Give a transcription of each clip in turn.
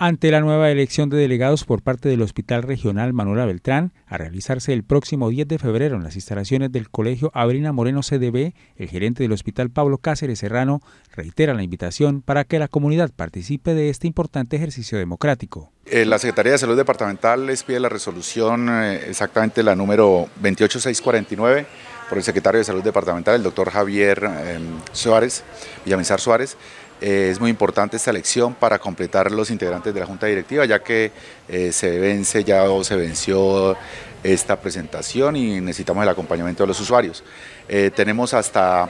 ante la nueva elección de delegados por parte del Hospital Regional Manuela Beltrán, a realizarse el próximo 10 de febrero en las instalaciones del Colegio Abrina Moreno CDB, el gerente del Hospital Pablo Cáceres Serrano reitera la invitación para que la comunidad participe de este importante ejercicio democrático. Eh, la Secretaría de Salud Departamental les pide la resolución eh, exactamente la número 28649 por el secretario de Salud Departamental, el doctor Javier em, Suárez, Villamizar Suárez, eh, es muy importante esta elección para completar los integrantes de la Junta Directiva, ya que eh, se vence ya o se venció esta presentación y necesitamos el acompañamiento de los usuarios. Eh, tenemos hasta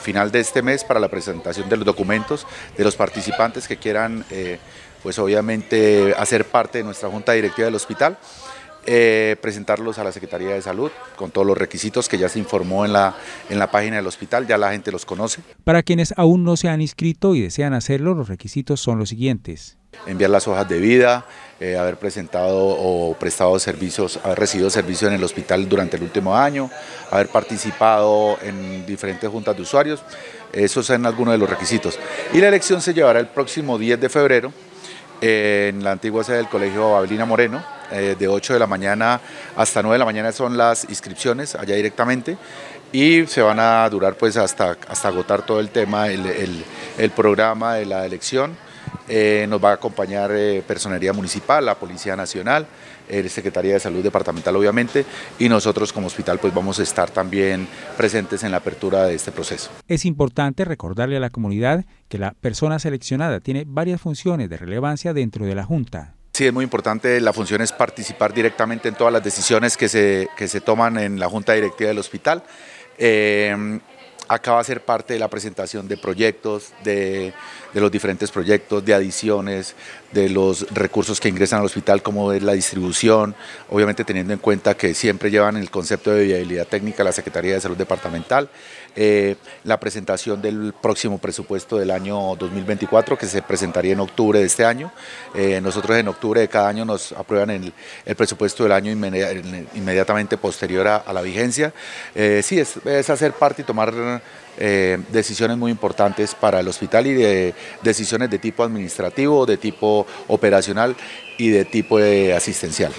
final de este mes para la presentación de los documentos de los participantes que quieran, pues obviamente, hacer parte de nuestra Junta Directiva del hospital. Eh, presentarlos a la Secretaría de Salud con todos los requisitos que ya se informó en la, en la página del hospital, ya la gente los conoce. Para quienes aún no se han inscrito y desean hacerlo, los requisitos son los siguientes. Enviar las hojas de vida, eh, haber presentado o prestado servicios, haber recibido servicios en el hospital durante el último año, haber participado en diferentes juntas de usuarios, esos son algunos de los requisitos. Y la elección se llevará el próximo 10 de febrero en la antigua sede del Colegio Abelina Moreno, eh, de 8 de la mañana hasta 9 de la mañana son las inscripciones allá directamente y se van a durar pues hasta, hasta agotar todo el tema, el, el, programa de la elección. Eh, nos va a acompañar eh, Personería Municipal, la Policía Nacional, el Secretaría de Salud Departamental obviamente y nosotros como hospital pues vamos a estar también presentes en la apertura de este proceso. Es importante recordarle a la comunidad que la persona seleccionada tiene varias funciones de relevancia dentro de la Junta. Sí, es muy importante, la función es participar directamente en todas las decisiones que se, que se toman en la Junta Directiva del hospital. Eh, acá va a ser parte de la presentación de proyectos, de, de, los diferentes proyectos, de adiciones, de los recursos que ingresan al hospital, como es la distribución, obviamente teniendo en cuenta que siempre llevan el concepto de viabilidad técnica la Secretaría de Salud Departamental, eh, la presentación del próximo presupuesto del año 2024 que se presentaría en octubre de este año. Eh, nosotros en octubre de cada año nos aprueban el, el presupuesto del año inmediatamente posterior a, a la vigencia. Eh, sí, es, es hacer parte y tomar eh, decisiones muy importantes para el hospital y de decisiones de tipo administrativo, de tipo operacional y de tipo asistencial.